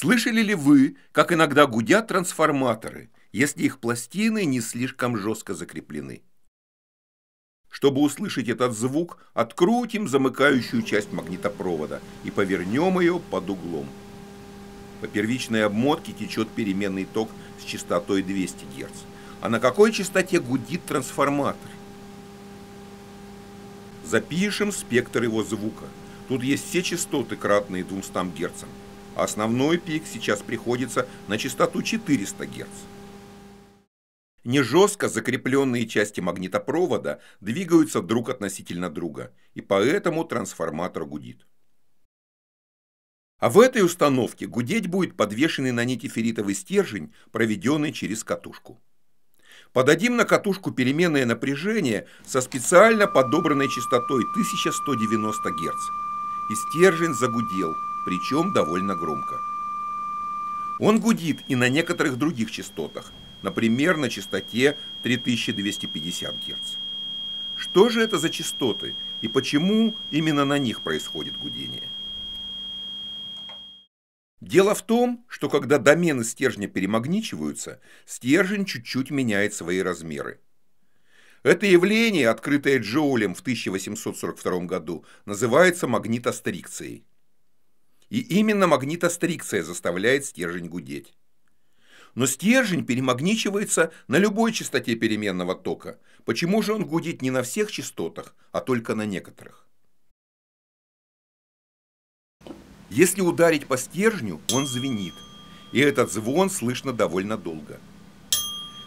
Слышали ли вы, как иногда гудят трансформаторы, если их пластины не слишком жестко закреплены? Чтобы услышать этот звук, открутим замыкающую часть магнитопровода и повернем ее под углом. По первичной обмотке течет переменный ток с частотой 200 Гц. А на какой частоте гудит трансформатор? Запишем спектр его звука. Тут есть все частоты, кратные 200 Гц. Основной пик сейчас приходится на частоту 400 Гц. Не жестко закрепленные части магнитопровода двигаются друг относительно друга, и поэтому трансформатор гудит. А в этой установке гудеть будет подвешенный на нити ферритовый стержень, проведенный через катушку. Подадим на катушку переменное напряжение со специально подобранной частотой 1190 Гц. И стержень загудел, причем довольно громко. Он гудит и на некоторых других частотах, например, на частоте 3250 Гц. Что же это за частоты и почему именно на них происходит гудение? Дело в том, что когда домены стержня перемагничиваются, стержень чуть-чуть меняет свои размеры. Это явление, открытое Джоулем в 1842 году, называется магнитострикцией. И именно магнитострикция заставляет стержень гудеть. Но стержень перемагничивается на любой частоте переменного тока. Почему же он гудит не на всех частотах, а только на некоторых? Если ударить по стержню, он звенит. И этот звон слышно довольно долго.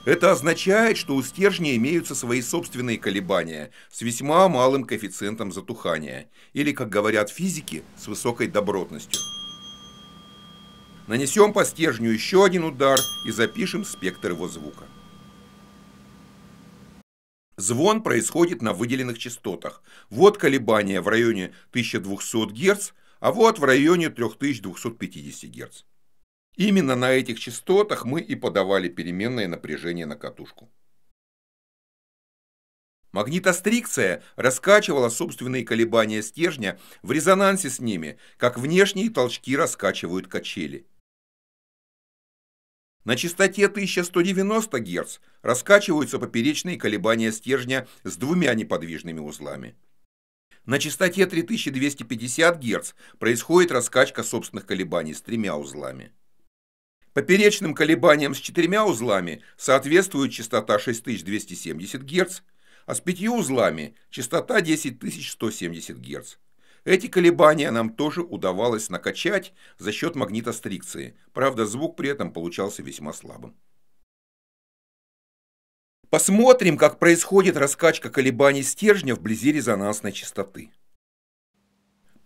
Это означает, что у стержня имеются свои собственные колебания с весьма малым коэффициентом затухания, или, как говорят физики, с высокой добротностью. Нанесем по стержню еще один удар и запишем спектр его звука. Звон происходит на выделенных частотах. Вот колебания в районе 1200 Гц, а вот в районе 3250 Гц. Именно на этих частотах мы и подавали переменное напряжение на катушку. Магнитострикция раскачивала собственные колебания стержня в резонансе с ними, как внешние толчки раскачивают качели. На частоте 1190 Гц раскачиваются поперечные колебания стержня с двумя неподвижными узлами. На частоте 3250 Гц происходит раскачка собственных колебаний с тремя узлами. Поперечным колебаниям с четырьмя узлами соответствует частота 6270 Гц, а с пятью узлами частота 10170 Гц. Эти колебания нам тоже удавалось накачать за счет магнитострикции, правда звук при этом получался весьма слабым. Посмотрим, как происходит раскачка колебаний стержня вблизи резонансной частоты.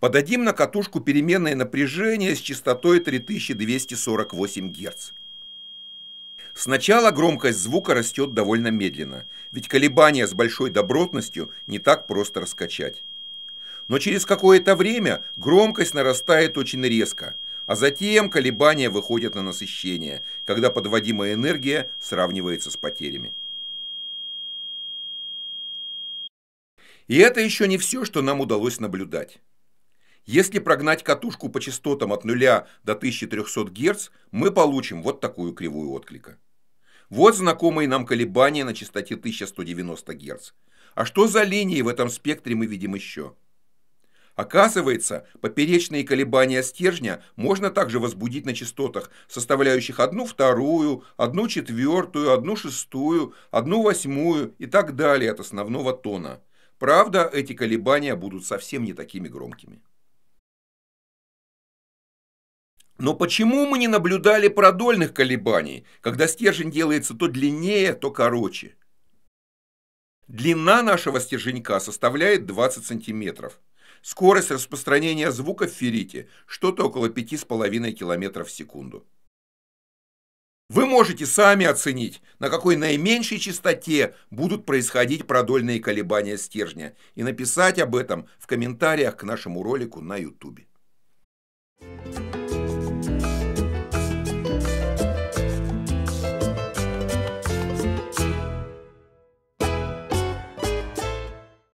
Подадим на катушку переменное напряжение с частотой 3248 Гц. Сначала громкость звука растет довольно медленно, ведь колебания с большой добротностью не так просто раскачать. Но через какое-то время громкость нарастает очень резко, а затем колебания выходят на насыщение, когда подводимая энергия сравнивается с потерями. И это еще не все, что нам удалось наблюдать. Если прогнать катушку по частотам от 0 до 1300 Гц, мы получим вот такую кривую отклика. Вот знакомые нам колебания на частоте 1190 Гц. А что за линии в этом спектре мы видим еще? Оказывается, поперечные колебания стержня можно также возбудить на частотах, составляющих одну вторую, одну четвертую, одну шестую, одну восьмую и так далее от основного тона – Правда, эти колебания будут совсем не такими громкими. Но почему мы не наблюдали продольных колебаний, когда стержень делается то длиннее, то короче? Длина нашего стерженька составляет 20 сантиметров. Скорость распространения звука в феррите что-то около 5,5 км в секунду. Вы можете сами оценить, на какой наименьшей частоте будут происходить продольные колебания стержня и написать об этом в комментариях к нашему ролику на YouTube.